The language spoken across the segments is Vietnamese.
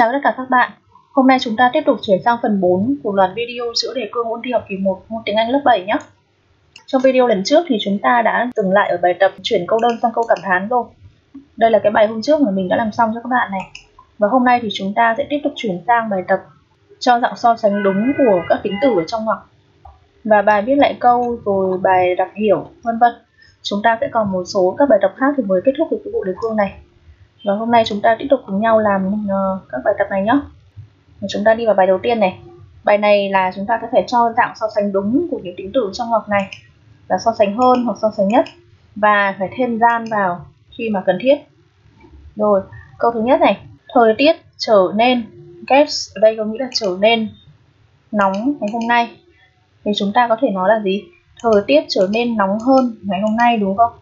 Chào tất cả các bạn. Hôm nay chúng ta tiếp tục chuyển sang phần 4 của loạt video giữa đề cương ôn thi học kỳ 1 môn tiếng Anh lớp 7 nhé. Trong video lần trước thì chúng ta đã dừng lại ở bài tập chuyển câu đơn sang câu cảm thán rồi. Đây là cái bài hôm trước mà mình đã làm xong cho các bạn này. Và hôm nay thì chúng ta sẽ tiếp tục chuyển sang bài tập cho dạng so sánh đúng của các tính từ ở trong ngoặc và bài viết lại câu rồi bài đọc hiểu, vân vân. Chúng ta sẽ còn một số các bài tập khác thì mới kết thúc được cái bộ đề cương này. Và hôm nay chúng ta tiếp tục cùng nhau làm ờ, các bài tập này nhé. Chúng ta đi vào bài đầu tiên này. Bài này là chúng ta có thể cho dạng so sánh đúng của những tính từ trong ngoặc này là so sánh hơn hoặc so sánh nhất và phải thêm gian vào khi mà cần thiết. Rồi, câu thứ nhất này, thời tiết trở nên gets ở đây có nghĩa là trở nên nóng ngày hôm nay thì chúng ta có thể nói là gì? Thời tiết trở nên nóng hơn ngày hôm nay đúng không?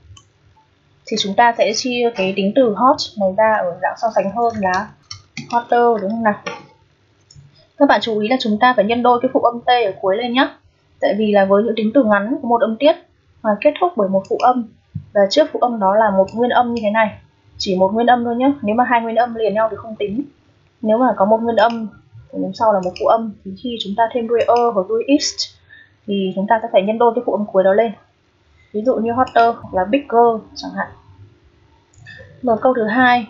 Thì chúng ta sẽ chia cái tính từ hot này ra ở dạng so sánh hơn là hotter, đúng không nào? Các bạn chú ý là chúng ta phải nhân đôi cái phụ âm t ở cuối lên nhé tại vì là với những tính từ ngắn, có một âm tiết mà kết thúc bởi một phụ âm. Và trước phụ âm đó là một nguyên âm như thế này. Chỉ một nguyên âm thôi nhé nếu mà hai nguyên âm liền nhau thì không tính. Nếu mà có một nguyên âm, thì đằng sau là một phụ âm. Thì khi chúng ta thêm đuôi ơ hoặc đuôi ist, thì chúng ta sẽ phải nhân đôi cái phụ âm cuối đó lên ví dụ như hotter hoặc là bigger chẳng hạn. Rồi câu thứ hai.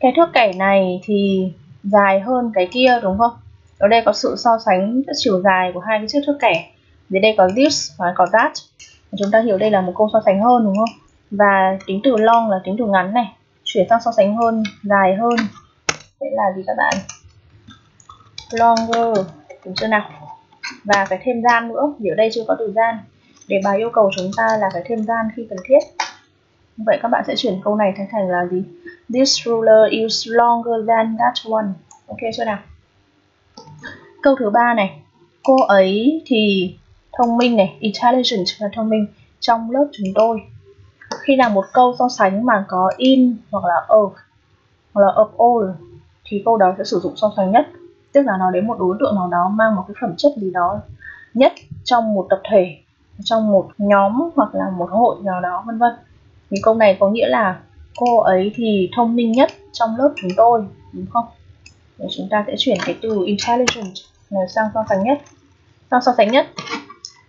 Cái thước kẻ này thì dài hơn cái kia đúng không? Ở đây có sự so sánh chiều dài của hai cái chiếc thước kẻ dưới đây có this và có that. Chúng ta hiểu đây là một câu so sánh hơn đúng không? Và tính từ long là tính từ ngắn này. Chuyển sang so sánh hơn, dài hơn. Sẽ là gì các bạn? Longer. Đúng chưa nào? Và phải thêm gian nữa. Vì ở đây chưa có từ gian đề bài yêu cầu chúng ta là phải thêm gian khi cần thiết. Vậy các bạn sẽ chuyển câu này thành thành là gì? This ruler is longer than that one. Ok, chưa nào? Câu thứ ba này. Cô ấy thì thông minh này, intelligent là thông minh trong lớp chúng tôi. Khi làm một câu so sánh mà có in hoặc là of, hoặc là of all, thì câu đó sẽ sử dụng so sánh nhất. Tức là nó đến một đối tượng nào đó mang một cái phẩm chất gì đó nhất trong một tập thể trong một nhóm hoặc là một hội nào đó, vân vân. Thì câu này có nghĩa là cô ấy thì thông minh nhất trong lớp chúng tôi, đúng không? Để chúng ta sẽ chuyển cái từ intelligent là sang so sánh nhất. Sang so sánh nhất.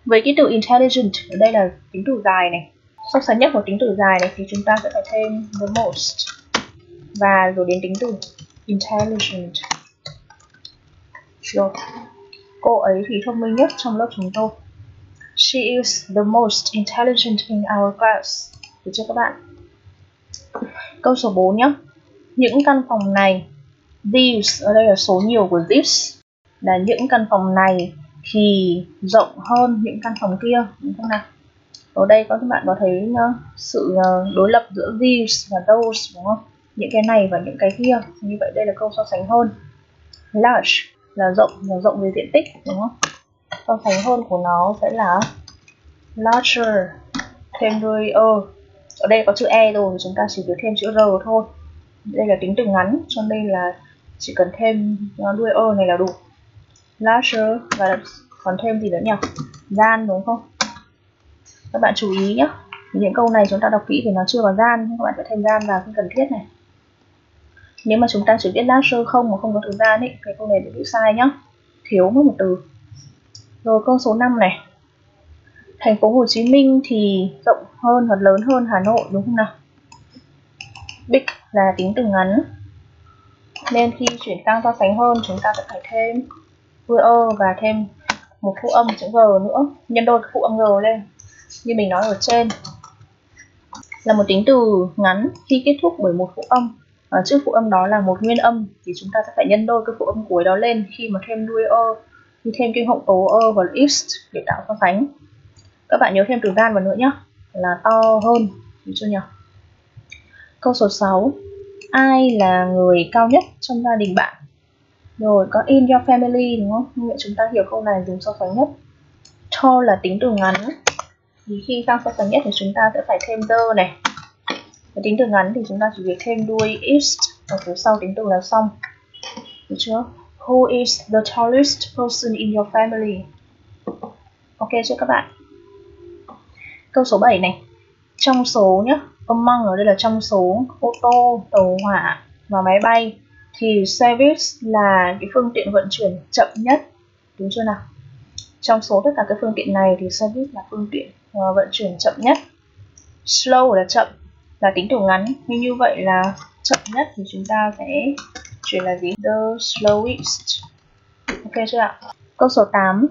Với cái từ intelligent, ở đây là tính từ dài này. So sánh nhất của tính từ dài này thì chúng ta sẽ phải thêm the most và rồi đến tính từ intelligent. Rồi cô ấy thì thông minh nhất trong lớp chúng tôi. She is the most intelligent in our class. Được chưa các bạn? Câu số 4 nhé. Những căn phòng này, these, ở đây là số nhiều của this, là những căn phòng này thì rộng hơn những căn phòng kia, đúng không nào? Ở đây các bạn có thấy sự ờ, đối lập giữa these và those, đúng không? Những cái này và những cái kia. Như vậy đây là câu so sánh hơn. Large là rộng, là rộng về diện tích, đúng không? so sánh hơn của nó sẽ là larger thêm đuôi ơ. Ở đây có chữ e rồi, chúng ta chỉ việc thêm chữ r thôi. Đây là tính từ ngắn, cho nên là chỉ cần thêm ờ, đuôi ơ này là đủ. Larger và còn thêm gì nữa nhỉ? Gian đúng không? Các bạn chú ý nhé. Những câu này chúng ta đọc kỹ thì nó chưa có gian, các bạn phải thêm gian vào khi cần thiết này. Nếu mà chúng ta chỉ biết larger không mà không có từ gian ấy cái câu này bị sai nhá. Thiếu mất một từ. Rồi câu số 5 này. Thành phố Hồ Chí Minh thì rộng hơn hoặc lớn hơn Hà Nội đúng không nào? Big là tính từ ngắn. Nên khi chuyển sang so sánh hơn chúng ta sẽ phải thêm vừa e và thêm một phụ âm chữ g nữa, nhân đôi phụ âm g lên. Như mình nói ở trên. Là một tính từ ngắn khi kết thúc bởi một phụ âm ở trước phụ âm đó là một nguyên âm thì chúng ta sẽ phải nhân đôi cái phụ âm cuối đó lên khi mà thêm đuôi ơ thì thêm cái hậu tố ơ và ist để tạo so sánh các bạn nhớ thêm từ gan vào nữa nhé là to hơn. Được chưa nhỉ? Câu số 6 ai là người cao nhất trong gia đình bạn? Rồi, có in your family, đúng không? Vậy chúng ta hiểu câu này dùng so sánh nhất. Tall là tính từ ngắn. Thì khi sang so sánh nhất thì chúng ta sẽ phải thêm the này. Và tính từ ngắn thì chúng ta chỉ việc thêm đuôi is ở phía sau tính từ là xong. Được chưa? Who is the tallest person in your family? Ok, chưa các bạn? Câu số 7 này. Trong số nhé, among ở đây là trong số ô tô, tàu hỏa và máy bay thì xe buýt là cái phương tiện vận chuyển chậm nhất. Đúng chưa nào? Trong số tất cả các phương tiện này thì xe buýt là phương tiện uh, vận chuyển chậm nhất. Slow là chậm là tính từ ngắn. Nhưng như vậy là chậm nhất thì chúng ta sẽ chuyển là gì? The slowest. Ok chưa ạ? Câu số 8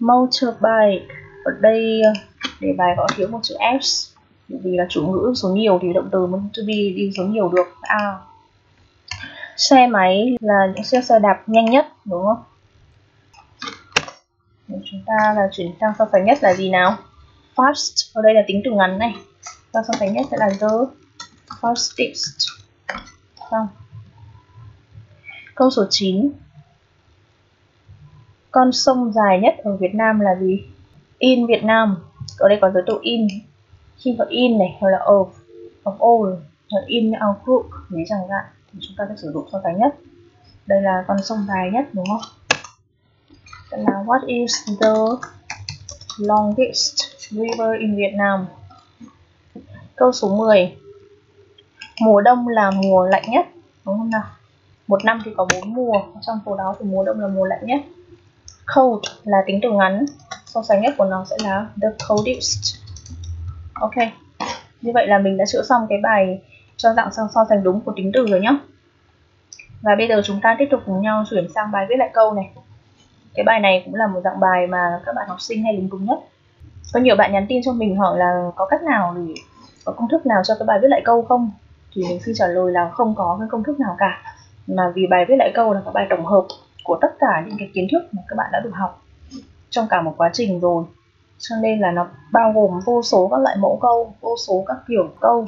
motorbike. Ở đây ờ, để bài có thiếu một chữ s. Vì là chủ ngữ số nhiều thì động từ to be đi số nhiều được. À xe máy là những chiếc xe đạp nhanh nhất, đúng không? Chúng ta là chuyển sang so sánh nhất là gì nào? Fast. Ở đây là tính từ ngắn này. Và so sánh nhất sẽ là the fastest. Xong. Câu số 9 con sông dài nhất ở Việt Nam là gì? In Việt Nam ở đây có giới từ in. Khi có in này, hoặc là of of all, hoặc in our group lý chẳng hạn. Thì chúng ta sẽ sử dụng so sánh nhất. Đây là con sông dài nhất, đúng không? Đây là what is the longest river in Vietnam? Câu số 10 mùa đông là mùa lạnh nhất, đúng không nào? Một năm thì có bốn mùa, trong số đó thì mùa đông là mùa lạnh nhất. Cold là tính từ ngắn so sánh nhất của nó sẽ là the produced ok. Như vậy là mình đã chữa xong cái bài cho dạng so, so sánh đúng của tính từ rồi nhé và bây giờ chúng ta tiếp tục cùng nhau chuyển sang bài viết lại câu này. Cái bài này cũng là một dạng bài mà các bạn học sinh hay lúng túng nhất. Có nhiều bạn nhắn tin cho mình hỏi là có cách nào để có công thức nào cho cái bài viết lại câu không? Thì mình xin trả lời là không có cái công thức nào cả. Mà vì bài viết lại câu là cái bài tổng hợp của tất cả những cái kiến thức mà các bạn đã được học trong cả một quá trình rồi. Cho nên là nó bao gồm vô số các loại mẫu câu, vô số các kiểu câu.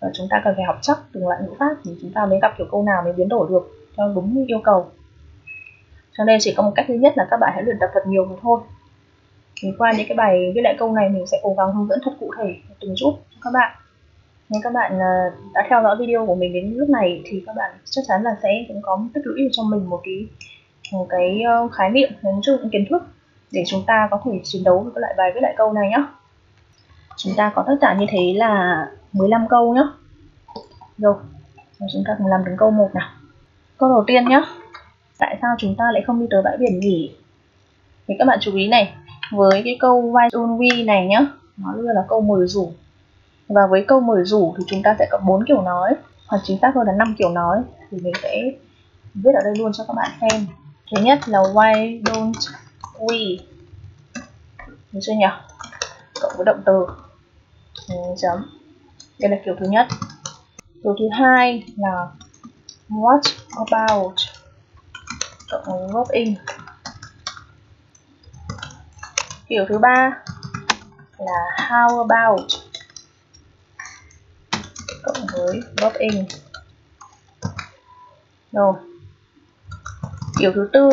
Và chúng ta cần phải học chắc từng loại ngữ pháp thì chúng ta mới gặp kiểu câu nào mới biến đổi được theo đúng như yêu cầu. Cho nên chỉ có một cách duy nhất là các bạn hãy luyện tập thật nhiều mà thôi. Thì qua những cái bài viết lại câu này mình sẽ cố gắng hướng dẫn thật cụ thể, từng chút cho các bạn. Nếu các bạn à, đã theo dõi video của mình đến lúc này thì các bạn chắc chắn là sẽ cũng có tích lũy cho mình, một cái một cái ờ, khái niệm nói chung kiến thức để chúng ta có thể chiến đấu với các loại bài viết lại câu này nhé chúng ta có tất cả như thế là 15 câu nhé rồi chúng ta cùng làm đến câu một nào. Câu đầu tiên nhé tại sao chúng ta lại không đi tới bãi biển nghỉ? thì các bạn chú ý này, với cái câu why don't we này nhá, nó luôn là câu mời rủ. Và với câu mời rủ thì chúng ta sẽ có bốn kiểu nói, hoặc chính xác hơn là năm kiểu nói. Thì mình sẽ viết ở đây luôn cho các bạn xem. Thứ nhất là why don't we đúng chưa nhỉ cộng với động từ. Ừ, chấm. Đây là kiểu thứ nhất. Kiểu thứ hai là what about? Cộng với verb in. Kiểu thứ ba là how about? Cộng với verb in. Rồi. Kiểu thứ tư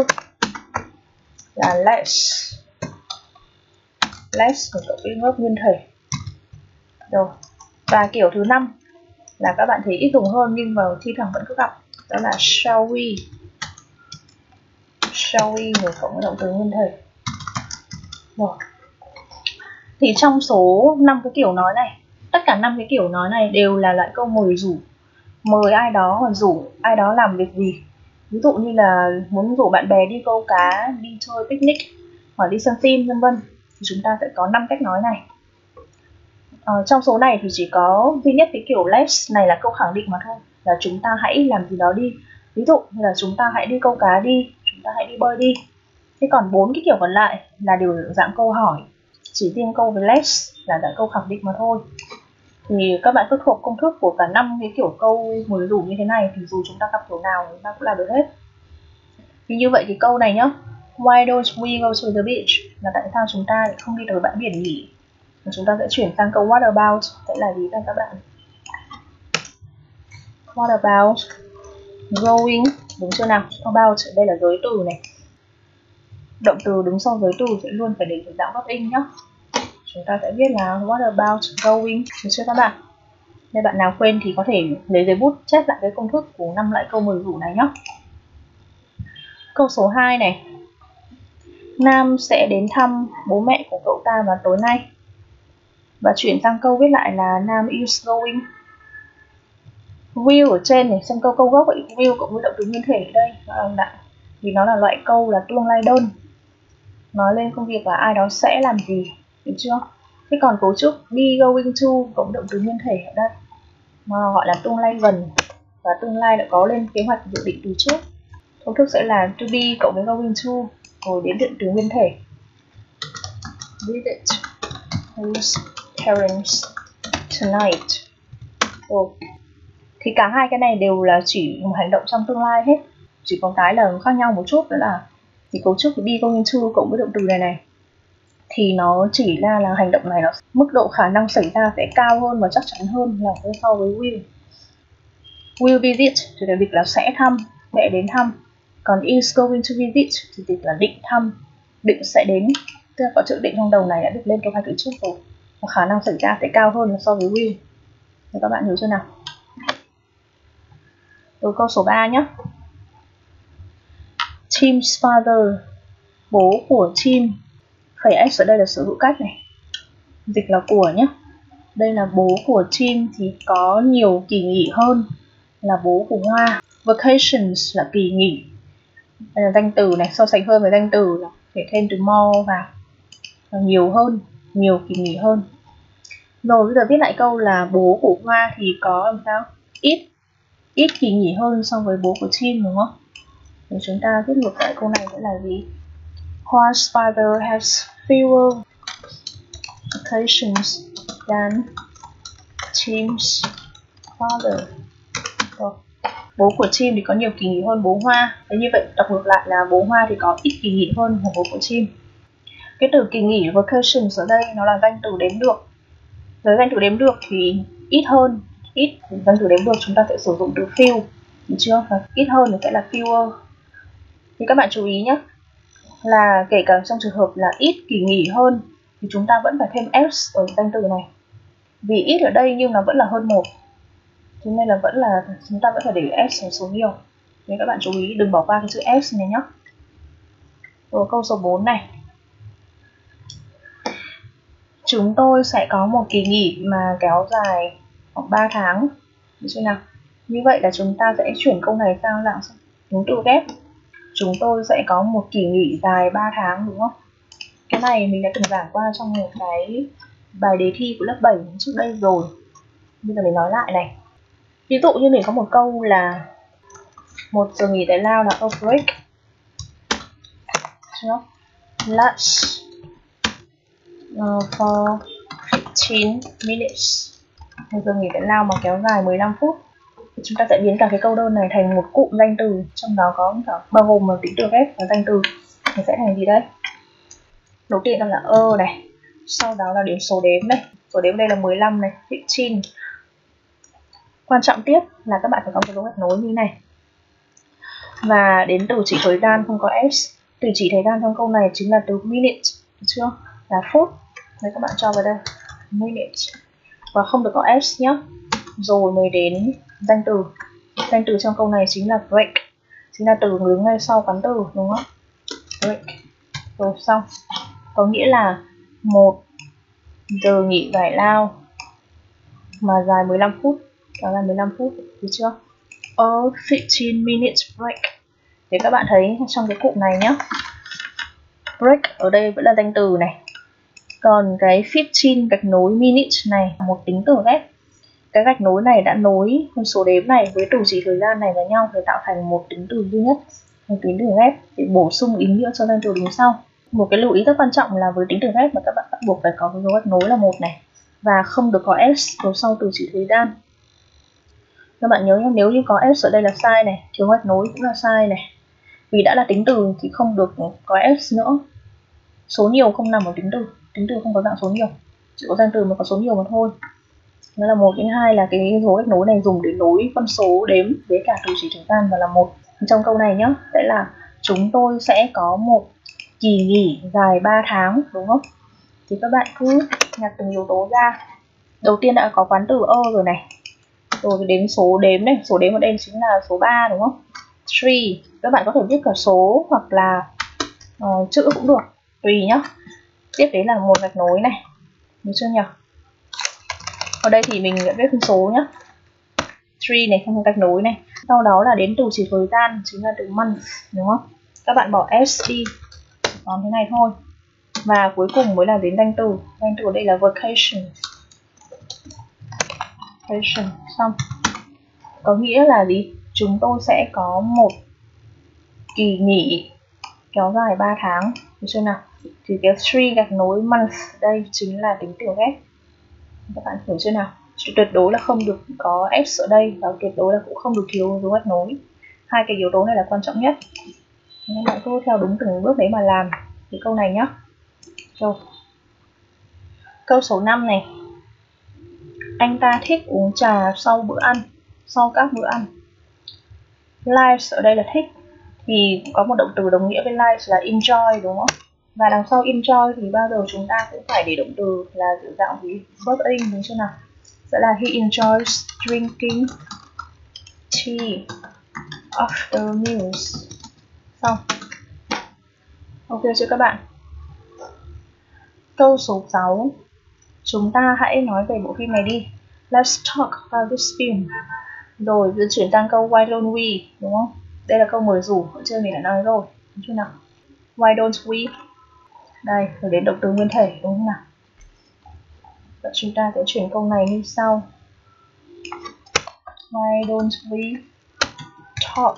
là less less một cộng với gốc nguyên thể rồi, và kiểu thứ năm là các bạn thấy ít dùng hơn nhưng mà thi thoảng vẫn cứ gặp. Đó là shall we. Shall we rồi cộng với động từ nguyên thể rồi. Thì trong số năm cái kiểu nói này, tất cả năm cái kiểu nói này đều là loại câu mời rủ. Mời ai đó hoặc rủ, ai đó làm việc gì ví dụ như là muốn rủ bạn bè đi câu cá đi chơi picnic hoặc đi xem phim vân vân thì chúng ta sẽ có năm cách nói này. Ờ, trong số này thì chỉ có duy nhất cái kiểu less này là câu khẳng định mà thôi là chúng ta hãy làm gì đó đi. Ví dụ như là chúng ta hãy đi câu cá đi chúng ta hãy đi bơi đi. Thế còn bốn cái kiểu còn lại là đều dạng câu hỏi chỉ riêng câu với less là dạng câu khẳng định mà thôi thì các bạn cứ thuộc công thức của cả năm cái kiểu câu mồi rủ như thế này thì dù chúng ta gặp kiểu nào chúng ta cũng làm được hết. Thì như vậy thì câu này nhá. Why don't we go to the beach? Là tại sao chúng ta lại không đi tới bãi biển nhỉ? Và chúng ta sẽ chuyển sang câu what about? Sẽ là gì đây các bạn? What about going? Đúng chưa nào? About, đây là giới từ này. Động từ đứng sau giới từ sẽ luôn phải để từ dạng phát in nhá chúng ta sẽ viết là what about going. Được chưa các bạn? Nếu bạn nào quên thì có thể lấy giấy bút chép lại cái công thức của năm loại câu mời rủ này nhé. Câu số 2 này. Nam sẽ đến thăm bố mẹ của cậu ta vào tối nay. Và chuyển sang câu viết lại là Nam is going. Will ở trên này, xem câu câu gốc vậy will cộng với động từ nguyên thể đây. Là vì nó là loại câu là tương lai đơn. Nói lên công việc là ai đó sẽ làm gì đúng chưa? Thế còn cấu trúc be going to cộng động từ nguyên thể ở đây, mà gọi là tương lai gần, và tương lai đã có lên kế hoạch dự định từ trước. Cấu trúc sẽ là to be cộng với going to, rồi đến động từ nguyên thể. Visit whose parents tonight? Rồi. Thì cả hai cái này đều là chỉ một hành động trong tương lai hết. Chỉ có cái là khác nhau một chút, đó là thì cấu trúc của be going to cộng với động từ này này thì nó chỉ ra là hành động này nó, mức độ khả năng xảy ra sẽ cao hơn và chắc chắn hơn là so với will. Will visit thì là dịch là sẽ thăm sẽ đến thăm. Còn is going to visit thì dịch là định thăm, định sẽ đến. Tức là có chữ định trong đầu này đã được lên kế hoạch từ trước rồi. Và khả năng xảy ra sẽ cao hơn so với will. Thì các bạn hiểu chưa nào? Từ câu số 3 nhé. Tim's father, bố của Tim phẩy s ở đây là sở hữu cách này. Dịch là của nhé đây là bố của Tim thì có nhiều kỳ nghỉ hơn là bố của Hoa. Vacations là kỳ nghỉ. Đây là danh từ này, so sánh hơn với danh từ là phải thêm từ more vào. Là nhiều hơn, nhiều kỳ nghỉ hơn. Rồi, bây giờ viết lại câu là bố của Hoa thì có làm sao? Ít ít kỳ nghỉ hơn so với bố của Tim đúng không? Thì chúng ta viết ngược lại câu này sẽ là gì? Hoa's father has fewer occasions than Tim's father. Rồi. Bố của Tim thì có nhiều kỳ nghỉ hơn bố Hoa. Thế như vậy đọc ngược lại là bố Hoa thì có ít kỳ nghỉ hơn bố của Tim. Cái từ kỳ nghỉ vacations ở đây nó là danh từ đếm được. Với danh từ đếm được thì ít hơn, ít danh từ đếm được chúng ta sẽ sử dụng từ few, được chưa? Và ít hơn thì sẽ là fewer. Thì các bạn chú ý nhé, là kể cả trong trường hợp là ít kỳ nghỉ hơn, thì chúng ta vẫn phải thêm s ở danh từ này. Vì ít ở đây nhưng nó vẫn là hơn một. Cho nên là vẫn là, chúng ta vẫn phải để s ở số nhiều. Nên các bạn chú ý, đừng bỏ qua cái chữ s này nhé rồi, câu số 4 này. Chúng tôi sẽ có một kỳ nghỉ mà kéo dài khoảng 3 tháng. Được chưa nào? Như vậy là chúng ta sẽ chuyển câu này sang dạng tính từ ghép chúng tôi sẽ có một kỳ nghỉ dài 3 tháng đúng không? Cái này mình đã từng giảng qua trong một cái bài đề thi của lớp 7 trước đây rồi. Bây giờ mình nói lại này. Ví dụ như mình có một câu là một giờ nghỉ tại Lao là a break. Lunch uh, for 15 minutes. Một giờ nghỉ tại Lao mà kéo dài 15 phút chúng ta sẽ biến cả cái câu đơn này thành một cụm danh từ, trong đó có cả bao gồm một tính từ ghép và danh từ. Thì sẽ thành gì đây? Đầu tiên là ơ này, sau đó là điểm số đếm này. Số đếm đây là 15 này 15 quan trọng tiếp là các bạn phải có một dấu gạch nối như này. Và đến từ chỉ thời gian không có s. Từ chỉ thời gian trong câu này chính là từ minute được chưa? Là phút. Đấy, các bạn cho vào đây. Minute và không được có s nhé rồi mới đến danh từ. Danh từ trong câu này chính là break. Chính là từ đứng ngay sau cắn từ đúng không? Break. Rồi xong. Có nghĩa là một giờ nghỉ giải lao mà dài 15 phút. Đó là 15 phút được chưa? A 15 minutes break. Thì các bạn thấy trong cái cụm này nhá, break ở đây vẫn là danh từ này. Còn cái 15 gạch nối minutes này là một tính từ ghép cái gạch nối này đã nối con số đếm này với tủ chỉ thời gian này với nhau để tạo thành một tính từ duy nhất, một tính từ ghép để bổ sung ý nghĩa cho danh từ đứng sau. Một cái lưu ý rất quan trọng là với tính từ ghép mà các bạn bắt buộc phải có cái dấu gạch nối là một này, và không được có s đầu sau từ chỉ thời gian. Các bạn nhớ nhé, nếu như có s ở đây là sai này thiếu gạch nối cũng là sai này. Vì đã là tính từ thì không được có s nữa. Số nhiều không nằm ở tính từ tính từ không có dạng số nhiều, chỉ có danh từ mà có số nhiều mà thôi nó là một cái hai là cái dấu cách nối này dùng để nối con số đếm với cả từ chỉ thời gian và là một. Trong câu này nhá sẽ là chúng tôi sẽ có một kỳ nghỉ dài 3 tháng đúng không? Thì các bạn cứ nhặt từng yếu tố ra. Đầu tiên đã có quán từ ơ rồi này. Rồi đến số đếm này số đếm ở đây chính là số 3 đúng không? 3 các bạn có thể viết cả số hoặc là uh, chữ cũng được tùy nhá. Tiếp đến là một gạch nối này. Đúng chưa nhỉ? Ở đây thì mình viết phân số nhé three này, không gạch nối này. Sau đó là đến từ chỉ thời gian, chính là từ month, đúng không? Các bạn bỏ s đi. Còn thế này thôi. Và cuối cùng mới là đến danh từ. Danh từ ở đây là vacation. Vacation, xong. Có nghĩa là gì? Chúng tôi sẽ có một kỳ nghỉ kéo dài 3 tháng. Được chưa nào? Thì cái three gạch nối month đây chính là tính tiểu ghép các bạn hiểu chưa nào. Tuyệt đối là không được có s ở đây và tuyệt đối là cũng không được thiếu dấu gạch nối. Hai cái yếu tố này là quan trọng nhất. Nên bạn cứ theo đúng từng bước đấy mà làm cái câu này nhá. Rồi. Câu số 5 này. Anh ta thích uống trà sau bữa ăn, sau các bữa ăn. Likes ở đây là thích. Thì có một động từ đồng nghĩa với likes là enjoy, đúng không? Và đằng sau enjoy thì bao giờ chúng ta cũng phải để động từ là dự dạng gì? Verb in đúng chưa nào? Sẽ là he enjoys drinking tea after meals. Xong. Ok chưa các bạn. Câu số 6 chúng ta hãy nói về bộ phim này đi. Let's talk about this film. Rồi di chuyển sang câu why don't we, đúng không? Đây là câu mời rủ ở trên mình đã nói rồi, đúng chưa nào? Why don't we? Đây rồi đến động từ nguyên thể, đúng không nào? Và chúng ta sẽ chuyển câu này như sau. Why don't we talk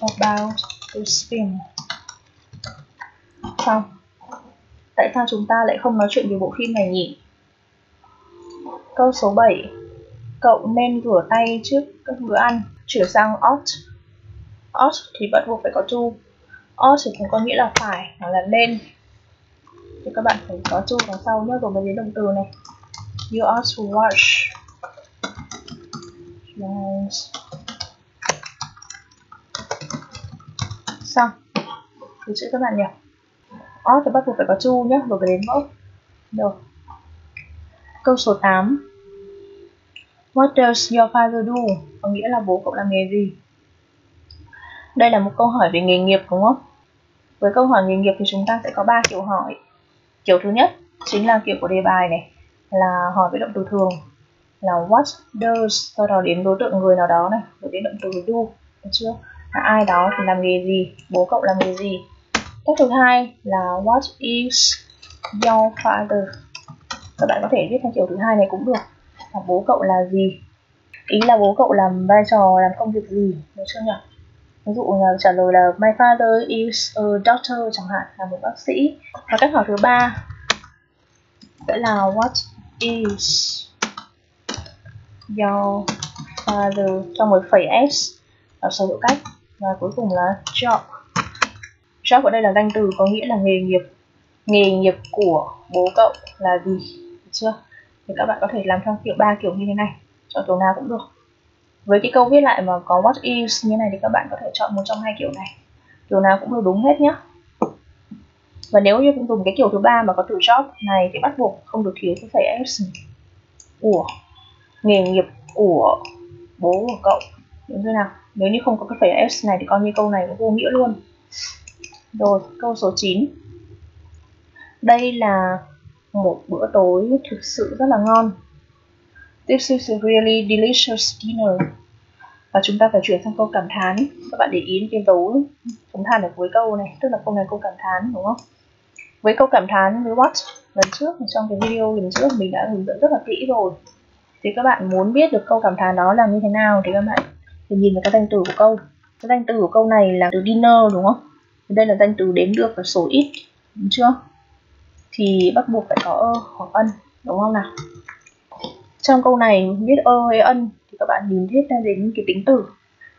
about the film xong tại sao chúng ta lại không nói chuyện về bộ phim này nhỉ? Câu số 7 cậu nên rửa tay trước các bữa ăn, chuyển sang ought ought thì bắt buộc phải có to ought thì cũng có nghĩa là phải hoặc là nên thì các bạn phải có to đằng sau nhé rồi với đến động từ này you ought to watch Nice. xong được chưa các bạn nhỉ ought thì bắt buộc phải có chu nhé rồi mới đến mẫu rồi câu số 8 What does your father do? Có nghĩa là bố cậu làm nghề gì? Đây là một câu hỏi về nghề nghiệp, đúng không? Với câu hỏi nghề nghiệp thì chúng ta sẽ có 3 kiểu hỏi. Kiểu thứ nhất chính là kiểu của đề bài này, là hỏi với động từ thường là what does sau đó đến đối tượng người nào đó này, rồi đến động từ do, được chưa? Là ai đó thì làm nghề gì, bố cậu làm nghề gì. Cách thứ hai là what is your father? Các bạn có thể viết theo kiểu thứ hai này cũng được là bố cậu là gì ý là bố cậu làm vai trò làm công việc gì được chưa nhỉ ví dụ là trả lời là, my father is a doctor chẳng hạn, là một bác sĩ. Và cách hỏi thứ ba sẽ là, what is your father? Trong một phẩy s ở số hiệu cách. Và cuối cùng là, job. Job ở đây là danh từ có nghĩa là nghề nghiệp. Nghề nghiệp của bố cậu là gì, được chưa? Thì các bạn có thể làm theo kiểu ba kiểu như thế này chọn kiểu nào cũng được với cái câu viết lại mà có what is như này thì các bạn có thể chọn một trong hai kiểu này. Kiểu nào cũng đều đúng hết nhé và nếu như cũng dùng cái kiểu thứ ba mà có từ job này thì bắt buộc không được thiếu cái phải s của nghề nghiệp của bố của cậu đúng thế nào? Nếu như không có cái phẩy s này thì coi như câu này cũng vô nghĩa luôn. Rồi, câu số 9 đây là một bữa tối thực sự rất là ngon. This is a really delicious dinner. Và chúng ta phải chuyển sang câu cảm thán. Các bạn để ý cái dấu chấm than ở cuối câu này, tức là câu này câu cảm thán đúng không? Với câu cảm thán với what lần trước trong cái video lần trước mình đã hướng dẫn rất là kỹ rồi. Thì các bạn muốn biết được câu cảm thán đó là như thế nào thì các bạn thì nhìn vào cái danh từ của câu. Cái danh từ của câu này là từ dinner đúng không? Đây là danh từ đếm được và số ít, đúng chưa? thì bắt buộc phải có ơ hoặc ân đúng không nào trong câu này, biết ơn hay ân, thì các bạn nhìn hết ra đến cái tính từ.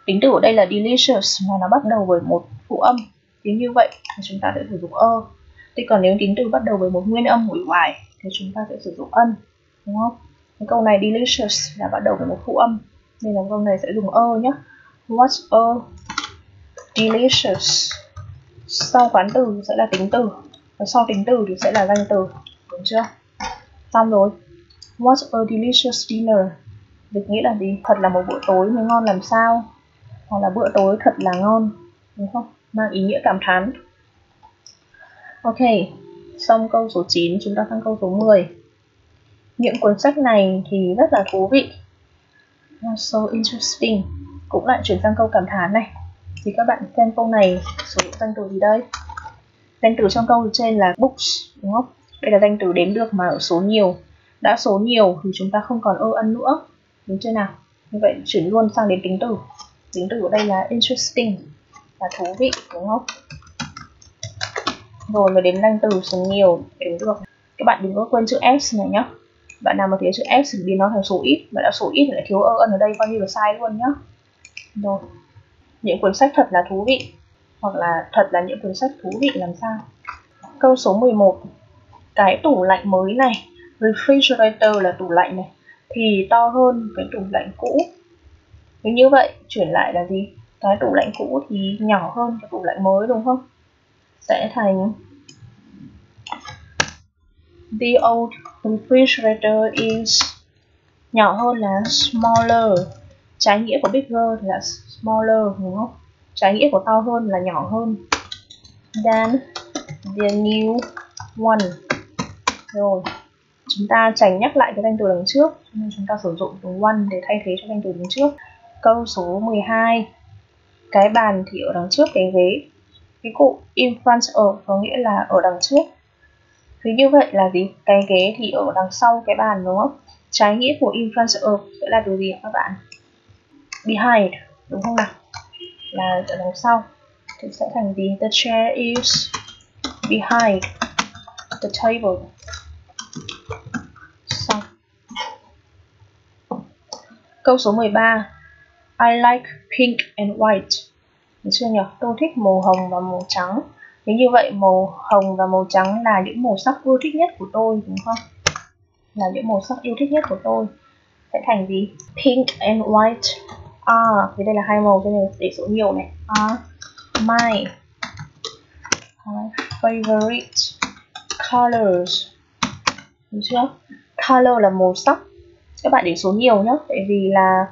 Tính từ ở đây là delicious, mà nó bắt đầu với một phụ âm. Thì như vậy thì chúng ta sẽ sử dụng ơ. Thì còn nếu tính từ bắt đầu với một nguyên âm hủy hoài thì chúng ta sẽ sử dụng ân, đúng không? Cái câu này delicious là bắt đầu với một phụ âm, nên là câu này sẽ dùng ơ nhé what's a delicious. Sau quán từ sẽ là tính từ, và sau tính từ thì sẽ là danh từ, đúng chưa? Xong rồi what a delicious dinner Dịch nghĩa là gì thật là một bữa tối mới ngon làm sao hoặc là bữa tối thật là ngon đúng không mang ý nghĩa cảm thán ok xong câu số 9 chúng ta sang câu số 10 những cuốn sách này thì rất là thú vị Not so interesting. Cũng lại chuyển sang câu cảm thán này. Thì các bạn xem câu này số danh từ gì đây? Danh từ trong câu trên là books, đúng không? Đây là danh từ đếm được mà ở số nhiều. Đã số nhiều thì chúng ta không còn ơ ân nữa. Đúng chưa nào? Như vậy chuyển luôn sang đến tính từ. Tính từ ở đây là interesting, là thú vị, đúng không? Rồi mới đến danh từ số nhiều đến được. Các bạn đừng có quên chữ s này nhá. bạn nào mà thiếu chữ s thì nó thành số ít bạn đã số ít thì lại thiếu ơ ân ở đây coi như là sai luôn nhá rồi những cuốn sách thật là thú vị hoặc là thật là những cuốn sách thú vị làm sao câu số 11 cái tủ lạnh mới này refrigerator là tủ lạnh này, thì to hơn cái tủ lạnh cũ. Nếu như vậy, chuyển lại là gì? Cái tủ lạnh cũ thì nhỏ hơn cái tủ lạnh mới, đúng không? Sẽ thành the old refrigerator is nhỏ hơn là smaller. Trái nghĩa của bigger là smaller, đúng không? Trái nghĩa của to hơn là nhỏ hơn than the new one. Rồi chúng ta tránh nhắc lại cái danh từ đằng trước. Nên chúng ta sử dụng từ one để thay thế cho danh từ đằng trước. Câu số 12 cái bàn thì ở đằng trước cái ghế. Cái cụ in front of có nghĩa là ở đằng trước. Thì như vậy là gì? Cái ghế thì ở đằng sau cái bàn, đúng không? Trái nghĩa của in front of sẽ là từ gì các bạn? Behind, đúng không nào? Là ở đằng sau. Thì sẽ thành gì? The chair is behind the table xong câu số 13 I like pink and white. Được chưa nhỉ? Tôi thích màu hồng và màu trắng. Thế như vậy màu hồng và màu trắng là những màu sắc yêu thích nhất của tôi đúng không? Là những màu sắc yêu thích nhất của tôi. Sẽ thành gì? Pink and white. À, Thì đây là hai màu cho nên để số nhiều này. Are my favorite colors. Đúng chưa? Color là màu sắc. Các bạn để số nhiều nhé Tại vì là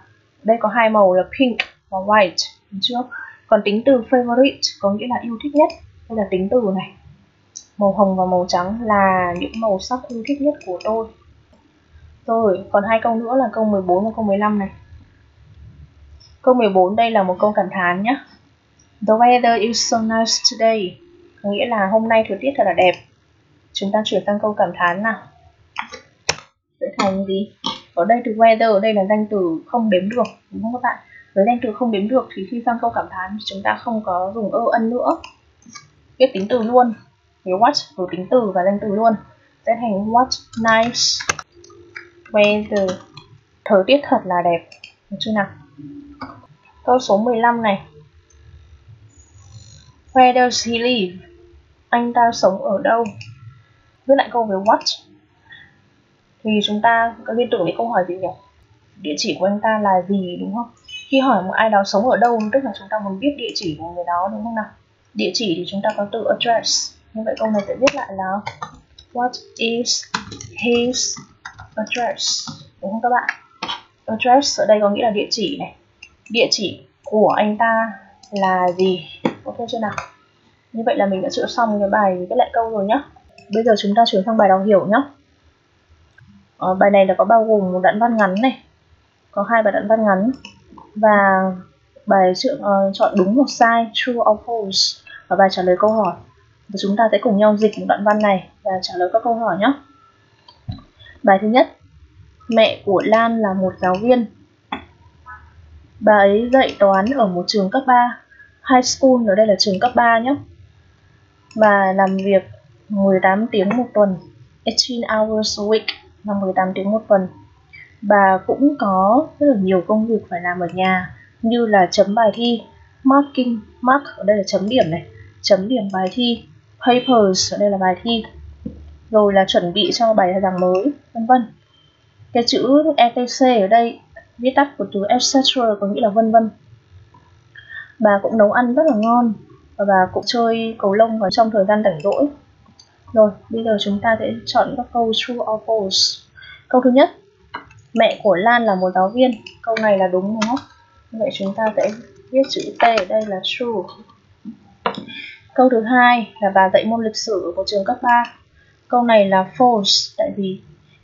đây có hai màu là pink và white. Đúng chưa? Còn tính từ favorite có nghĩa là yêu thích nhất, đây là tính từ này. Màu hồng và màu trắng là những màu sắc yêu thích nhất của tôi. Rồi, còn hai câu nữa là câu 14 và câu 15 này. Câu 14 đây là một câu cảm thán nhé The weather is so nice today. Có nghĩa là hôm nay thời tiết thật là đẹp. Chúng ta chuyển sang câu cảm thán nào. Sẽ thành gì? Ở đây từ weather, ở đây là danh từ không đếm được, đúng không các bạn? Với danh từ không đếm được thì khi sang câu cảm thán chúng ta không có dùng ơ, ân nữa. Viết tính từ luôn. Với what? Với tính từ và danh từ luôn. Sẽ thành what nice weather. Thời tiết thật là đẹp. Được chưa nào? Câu số 15 này. Where does he live? Anh ta sống ở đâu? Viết lại câu với what thì chúng ta có liên tưởng đến câu hỏi gì nhỉ? Địa chỉ của anh ta là gì, đúng không? Khi hỏi một ai đó sống ở đâu, tức là chúng ta muốn biết địa chỉ của người đó, đúng không nào? Địa chỉ thì chúng ta có từ address. Như vậy câu này sẽ viết lại là, what is his address? Đúng không các bạn? Address ở đây có nghĩa là địa chỉ này. Địa chỉ của anh ta là gì? Ok chưa nào? Như vậy là mình đã chữa xong cái bài viết lại câu rồi nhá. Bây giờ chúng ta chuyển sang bài đọc hiểu nhá ờ, bài này là có bao gồm một đoạn văn ngắn này có hai bài đoạn văn ngắn và bài chọn, uh, ờ, chọn đúng hoặc sai true or false và bài trả lời câu hỏi. Và chúng ta sẽ cùng nhau dịch một đoạn văn này và trả lời các câu hỏi nhé. Bài thứ nhất mẹ của Lan là một giáo viên. Bà ấy dạy toán ở một trường cấp 3 high school ở đây là trường cấp 3 nhé. Bà làm việc 18 tiếng một tuần 18 hours a week là 18 tiếng một tuần. Bà cũng có rất là nhiều công việc phải làm ở nhà, như là chấm bài thi, marking, mark, ở đây là chấm điểm này, chấm điểm bài thi, papers, ở đây là bài thi, rồi là chuẩn bị cho bài giảng mới, vân vân. Cái chữ etc ở đây, viết tắt của từ etc có nghĩa là vân vân. Bà cũng nấu ăn rất là ngon và bà cũng chơi cầu lông vào trong thời gian rảnh rỗi rồi, bây giờ chúng ta sẽ chọn các câu true or false. Câu thứ nhất, mẹ của Lan là một giáo viên. Câu này là đúng đúng không? Vậy chúng ta sẽ viết chữ T ở đây là true. Câu thứ hai là bà dạy môn lịch sử ở một trường cấp 3. Câu này là false, tại vì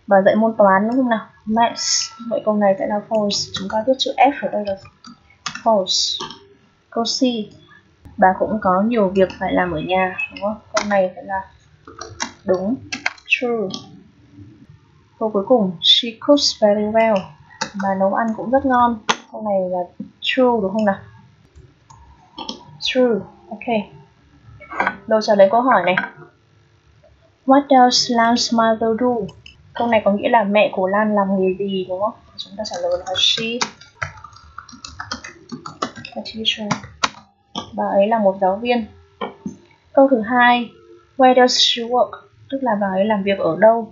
bà dạy môn toán đúng không nào? Maths. Vậy câu này sẽ là false. Chúng ta viết chữ F ở đây là false. Câu C, bà cũng có nhiều việc phải làm ở nhà, đúng không? Câu này sẽ là đúng. True. Câu cuối cùng, she cooks very well. Bà nấu ăn cũng rất ngon. Câu này là true đúng không nào? True. Ok. Đâu trả lời câu hỏi này. What does Lan's mother do? Câu này có nghĩa là mẹ của Lan làm nghề gì, đúng không? Chúng ta trả lời là she. A teacher Bà ấy là một giáo viên. Câu thứ hai, Where does she work? Tức là bà ấy làm việc ở đâu?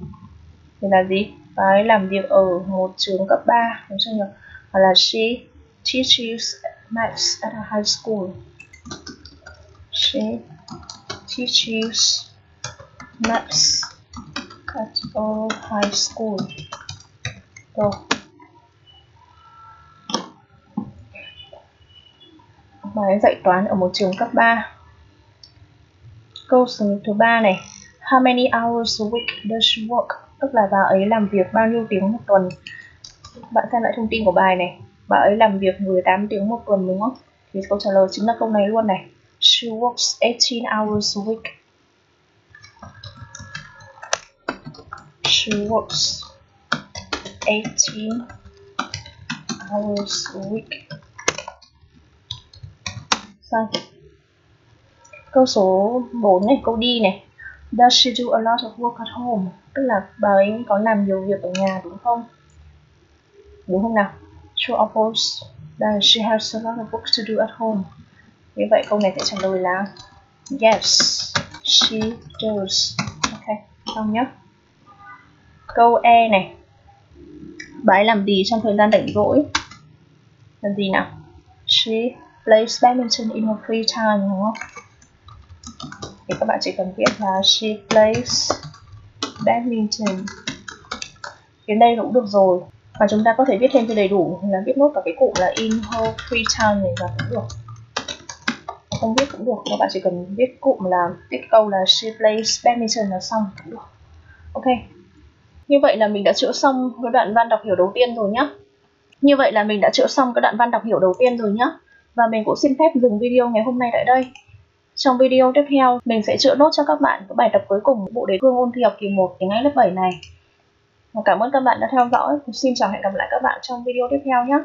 Thì là gì? Bà ấy làm việc ở một trường cấp 3 Đúng chưa nhỉ? Hoặc là she teaches maths at a high school She teaches maths at a high school. Rồi. ấy dạy toán ở một trường cấp 3. Câu số thứ ba này. How many hours a week does she work? Tức là bà ấy làm việc bao nhiêu tiếng một tuần. Bạn xem lại thông tin của bài này. Bà ấy làm việc 18 tiếng một tuần đúng không? Thì câu trả lời chính là câu này luôn này. She works 18 hours a week. She works 18 hours a week. Xong. Câu số 4 này, câu đi này. Does she do a lot of work at home? Tức là bà ấy có làm nhiều việc ở nhà đúng không? Đúng không nào? True or false? Does she has a lot of work to do at home? Như vậy câu này sẽ trả lời là Yes, she does. Ok, xong nhé. Câu E này. Bà ấy làm gì trong thời gian rảnh rỗi? Làm gì nào? She plays badminton in her free time đúng không? Thì các bạn chỉ cần viết là she plays badminton. Đến đây cũng được rồi. Và chúng ta có thể viết thêm cho đầy đủ là viết nốt vào cái cụm là in her free time này và cũng được. Không viết cũng được, các bạn chỉ cần viết cụm là viết câu là she plays badminton là xong, cũng được. Ok. Như vậy là mình đã chữa xong cái đoạn văn đọc hiểu đầu tiên rồi nhá. Như vậy là mình đã chữa xong cái đoạn văn đọc hiểu đầu tiên rồi nhá. Và mình cũng xin phép dừng video ngày hôm nay tại đây trong video tiếp theo, mình sẽ chữa nốt cho các bạn cái bài tập cuối cùng bộ đề cương ôn thi học kỳ 1 tiếng Anh lớp 7 này. Cảm ơn các bạn đã theo dõi. Xin chào hẹn gặp lại các bạn trong video tiếp theo nhé.